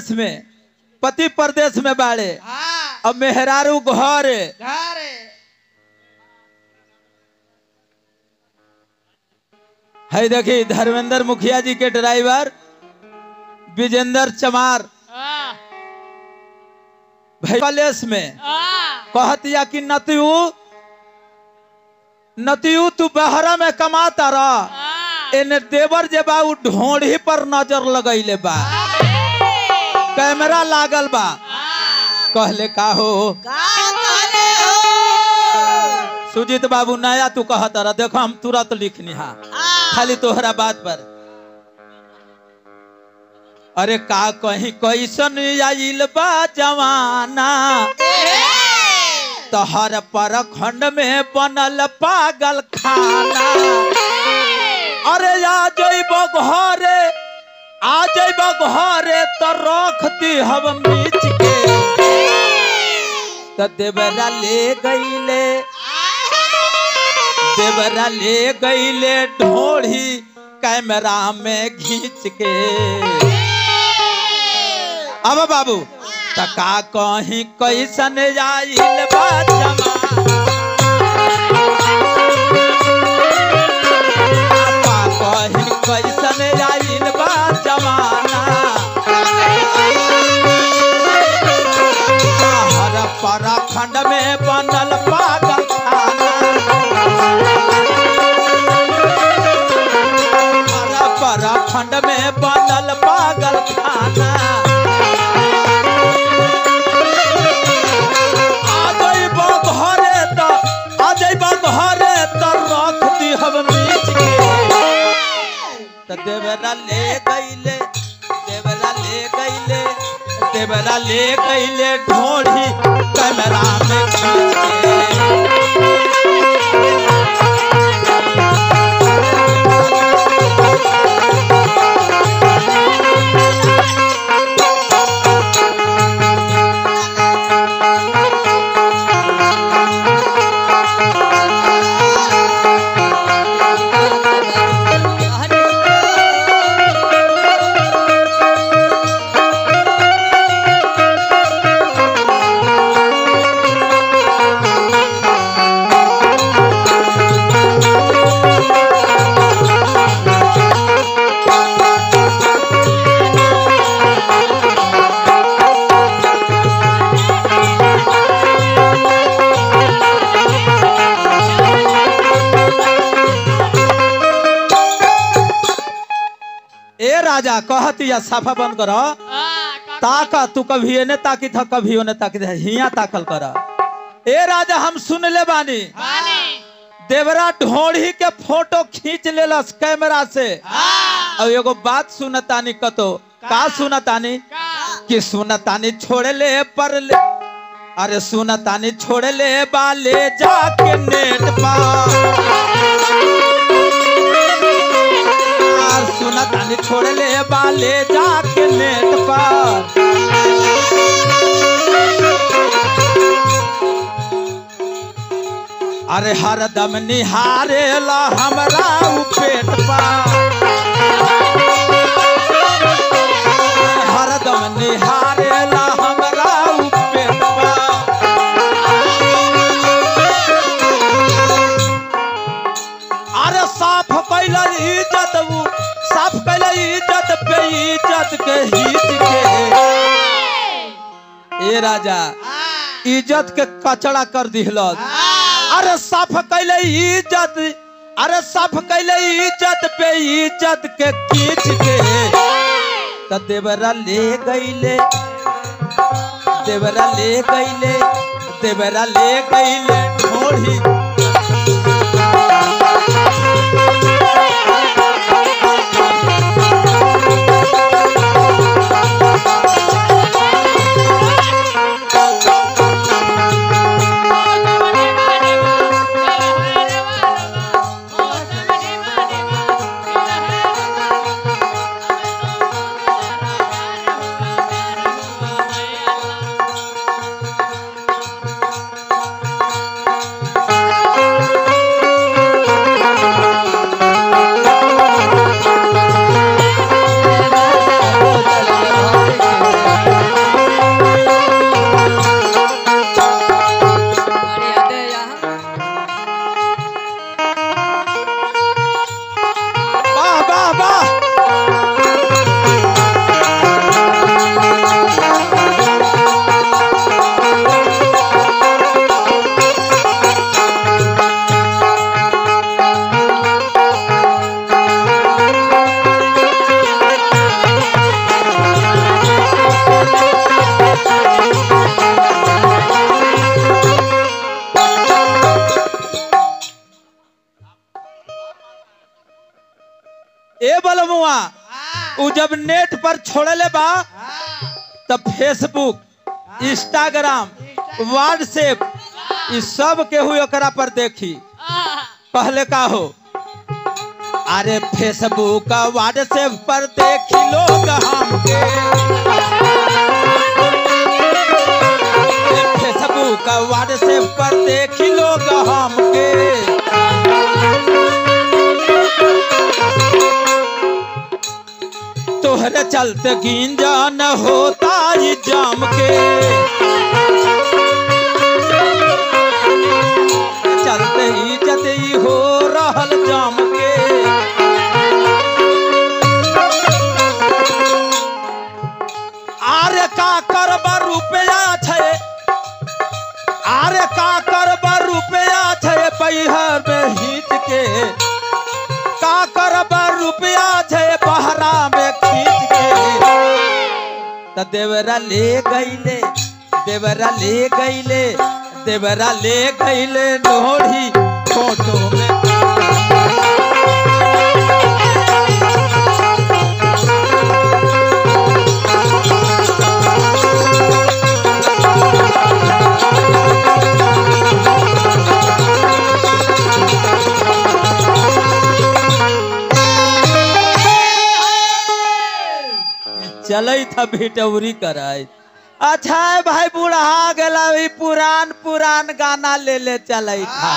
परदेश में पति परदेश में बाड़े। हाँ। अब मेहरारू घर। है देखी धर्मेंद्र मुखिया जी के ड्राइवर विजेंद्र चमार। हाँ। कॉलेज में। हाँ। कहतिया कि नतियू नतियू तू बहरा में कमाता रह। एने देवर जे बा ढोढ़ी पर नज़र लगैले बा। कैमरा लागल बा। कहले का हो। सुजीत बाबू नया तू कहत रह। देखो हम तुरंत लिखनी हा। खाली तोहरा बात पर। अरे का कहीं कैसन आइल बा जवाना तहर पर खंड में बनल पागल खाना। अरे आ जइब घरे। आ जइब घरे तो रख दी हम के। तो देवरा ले गईले। देवरा ले गईले ढोढ़ी कैमरा में खींच के। अब बाबू तका कहीं कैसन बा कहीं कैसन खंड में बनल पागल खाना पर खंड में बनल पागल खाना देवरा ले देवरा ले कैले ढोढ़ी कैमरा में राजा कहती या साफा बंद कर। ताका तू कभी एने ताकी था कभी ओने ताकी था हिया ताकल कर। ए राजा हम सुन ले बानी। देवरा ढोढ़ी के फ़ोटो खींच लेलस कैमरा से। अब एगो बात सुनतानी कतो। का? सुनतानी? कि? सुनतानी छोड़े ले पर ले अरे सुनतानी छोड़े ले बाले जाके नेट पा। सुनतानी छोड़े ले बाले जाके नेट पर। अरे हरदम निहारे ला हमरा पेट पा इज़्ज़त के हित के। ए राजा, इज़्ज़त के कचड़ा कर दिहलस अरे साफ़ कैले इज़्ज़त, अरे साफ़ कैले इज़्ज़त पे इज़्ज़त के खींच के। त देवरा ले गईले, देवरा ले गईले, देवरा ले गईले ढोढ़ी जब नेट पर छोड़ले बा, तब फेसबुक इंस्टाग्राम व्हाट्सएप ई सब केहू ओकरा पर देखी। पहले का हो? अरे फेसबुक व्हाट्सएप पर देखी लोग हमके। फेसबुक व्हाट्सएप पर देखी चलते गिंजा न होता ई जाम के। देवरा ले गईले देवरा ले गईले देवरा ले गईले नोड़ी फ़ोटो में चलई था भिटौरी कराई। अच्छा है भाई, बूढ़ा गला पुरान पुरान गाना ले ले चलई था